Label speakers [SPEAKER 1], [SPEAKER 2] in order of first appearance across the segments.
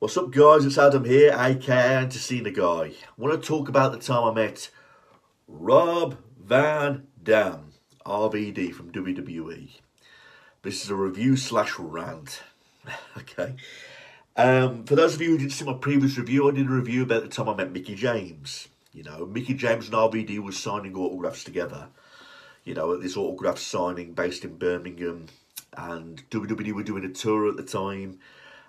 [SPEAKER 1] What's up guys, it's Adam here, aka Anticena Guy. I want to talk about the time I met Rob Van Dam, RVD from WWE. This is a review slash rant. okay. Um, for those of you who didn't see my previous review, I did a review about the time I met Mickie James. You know, Mickie James and RVD were signing autographs together. You know, at this autograph signing based in Birmingham. And WWE were doing a tour at the time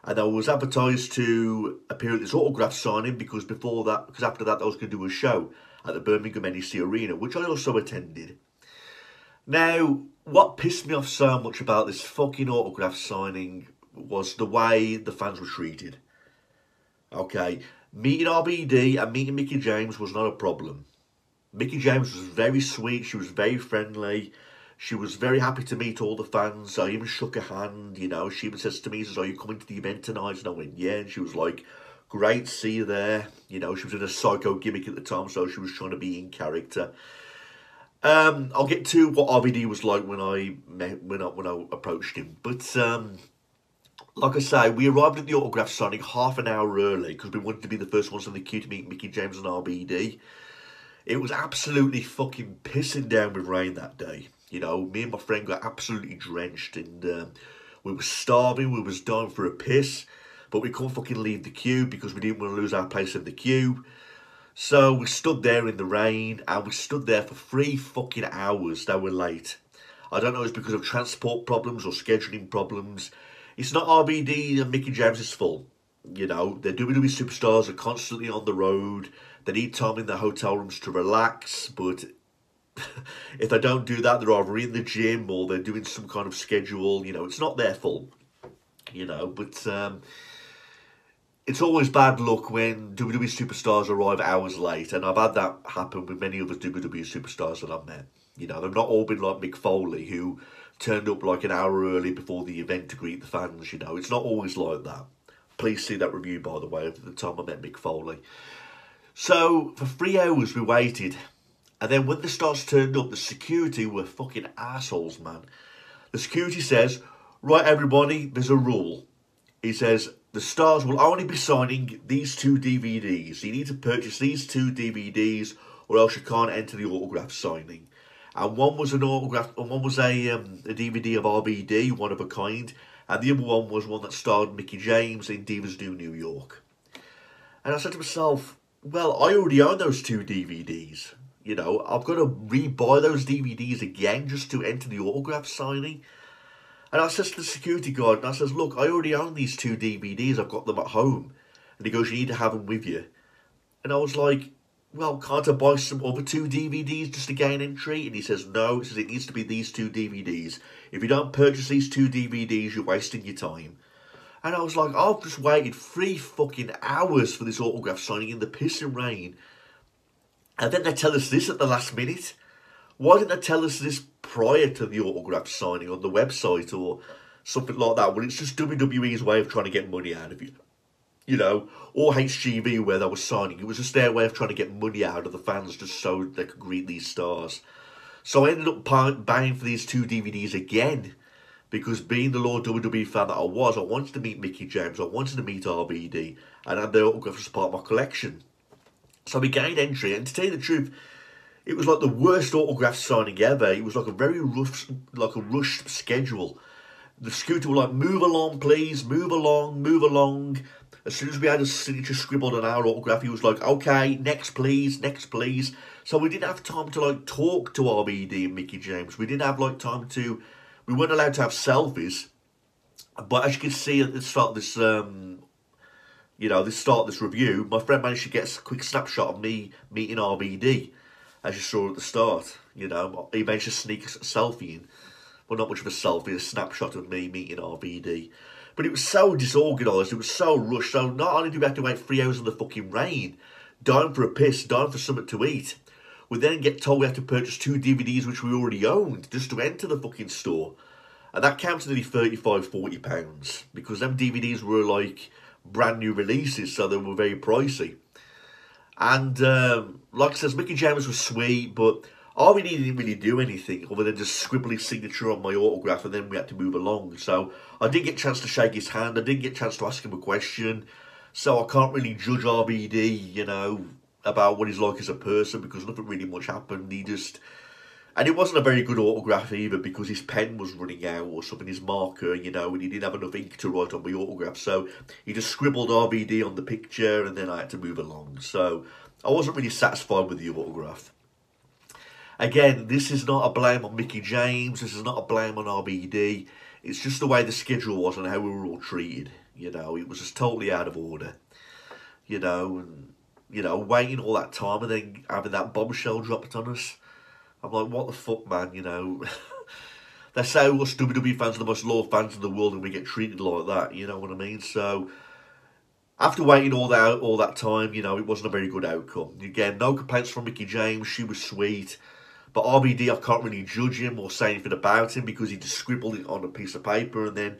[SPEAKER 1] and I was advertised to appear at this autograph signing because before that, because after that I was going to do a show at the Birmingham NEC Arena, which I also attended. Now, what pissed me off so much about this fucking autograph signing was the way the fans were treated. Okay, meeting RVD and meeting Mickie James was not a problem. Mickie James was very sweet, she was very friendly. She was very happy to meet all the fans. I even shook her hand, you know. She even says to me, says, are you coming to the event tonight? And I went, yeah. And she was like, great, see you there. You know, she was in a psycho gimmick at the time, so she was trying to be in character. Um, I'll get to what RVD was like when I met, when I, when I approached him. But um, like I say, we arrived at the autograph signing half an hour early because we wanted to be the first ones in the queue to meet Mickie James and RVD. It was absolutely fucking pissing down with rain that day. You know, me and my friend got absolutely drenched and um, we were starving, we was dying for a piss, but we couldn't fucking leave the queue because we didn't want to lose our place in the queue. So we stood there in the rain and we stood there for three fucking hours that were late. I don't know if it's because of transport problems or scheduling problems. It's not RVD and Mickie James' fault. You know, the WWE superstars are constantly on the road. They need time in their hotel rooms to relax, but if they don't do that, they're either in the gym or they're doing some kind of schedule. You know, it's not their fault. You know, but um, it's always bad luck when WWE superstars arrive hours late, and I've had that happen with many other WWE superstars that I've met. You know, they've not all been like Mick Foley, who turned up like an hour early before the event to greet the fans. You know, it's not always like that. Please see that review, by the way, of the time I met Mick Foley. So, for three hours we waited and then when the stars turned up, the security were fucking assholes, man. The security says, right, everybody, there's a rule. He says, the stars will only be signing these two DVDs. You need to purchase these two DVDs or else you can't enter the autograph signing. And one was an autograph, and one was a, um, a DVD of RVD, one of a kind, and the other one was one that starred Mickie James in Divas Do New York. And I said to myself, well, I already own those two DVDs. You know, I've got to re-buy those DVDs again just to enter the autograph signing. And I says to the security guard, and I says, look, I already own these two DVDs. I've got them at home. And he goes, you need to have them with you. And I was like, well, can't I buy some other two DVDs just to gain entry? And he says, no, he says it needs to be these two DVDs. If you don't purchase these two DVDs, you're wasting your time. And I was like, I've just waited three fucking hours for this autograph signing in the pissing rain. And then they tell us this at the last minute. Why didn't they tell us this prior to the autograph signing on the website or something like that? Well, it's just WWE's way of trying to get money out of you. You know, or HMV where they were signing. It was just their way of trying to get money out of the fans just so they could greet these stars. So I ended up buying for these two DVDs again because being the Lord WWE fan that I was, I wanted to meet Mickie James, I wanted to meet RVD, and had their autographs as part of my collection. So we gained entry, and to tell you the truth, it was like the worst autograph signing ever. It was like a very rough, like a rushed schedule. The scooter were like, move along, please, move along, move along. As soon as we had a signature scribbled on our autograph, he was like, okay, next please, next please. So we didn't have time to like talk to RVD and Mickie James. We didn't have like time to, we weren't allowed to have selfies. But as you can see at the start of this um, you know, this start this review, my friend managed to get a quick snapshot of me meeting RVD, as you saw at the start. You know, he managed to sneak a selfie in. Well, not much of a selfie, a snapshot of me meeting RVD. But it was so disorganised, it was so rushed. So not only do we have to wait three hours in the fucking rain, dying for a piss, dying for something to eat, we then get told we have to purchase two DVDs which we already owned just to enter the fucking store. And that counts to nearly 35, 40 pounds. Because them DVDs were like brand new releases, so they were very pricey. And um, like I says, Mickie James was sweet, but RVD didn't really do anything other than just scribble his signature on my autograph, and then we had to move along. So I didn't get a chance to shake his hand. I didn't get a chance to ask him a question. So I can't really judge RVD, you know, about what he's like as a person because nothing really much happened. He just and it wasn't a very good autograph either because his pen was running out or something, his marker, you know, and he didn't have enough ink to write on the autograph. So he just scribbled RVD on the picture and then I had to move along. So I wasn't really satisfied with the autograph. Again, this is not a blame on Mickie James. This is not a blame on RVD. It's just the way the schedule was and how we were all treated. You know, it was just totally out of order. You know, and, you know, waiting all that time and then having that bombshell dropped on us. I'm like, what the fuck, man, you know? they say us WWE fans are the most loyal fans in the world and we get treated like that, you know what I mean? So, after waiting all that all that time, you know, it wasn't a very good outcome. Again, no complaints from Mickie James, she was sweet. But RVD, I can't really judge him or say anything about him because he just scribbled it on a piece of paper and then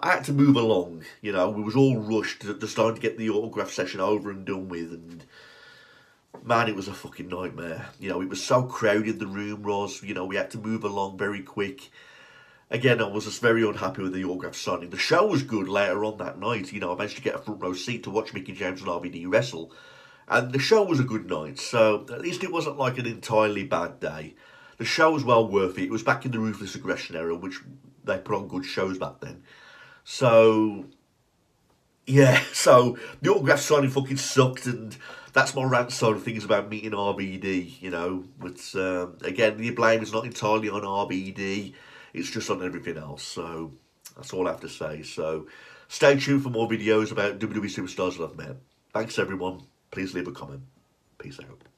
[SPEAKER 1] I had to move along, you know, we was all rushed, just trying to get the autograph session over and done with and man, it was a fucking nightmare. You know, it was so crowded, the room was, you know, we had to move along very quick. Again, I was just very unhappy with the autograph signing. The show was good later on that night. You know, I managed to get a front row seat to watch Mickie James and RVD wrestle. And the show was a good night, so at least it wasn't like an entirely bad day. The show was well worth it. It was back in the Ruthless Aggression era, which they put on good shows back then. So, yeah, so the autograph signing fucking sucked, and that's my rant side of things about meeting RVD, you know. But um, again, the blame is not entirely on RVD, it's just on everything else. So that's all I have to say. So stay tuned for more videos about WWE Superstars I've met. Thanks, everyone. Please leave a comment. Peace out.